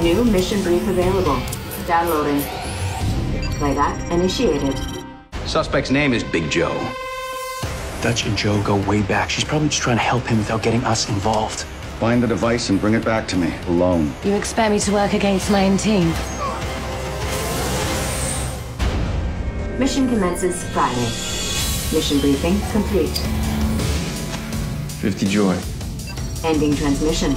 New mission brief available. Downloading. Playback initiated. Suspect's name is Big Joe. Dutch and Joe go way back. She's probably just trying to help him without getting us involved. Find the device and bring it back to me, alone. You expect me to work against my own team? Mission commences Friday. Mission briefing complete. 50 Joy. Ending transmission.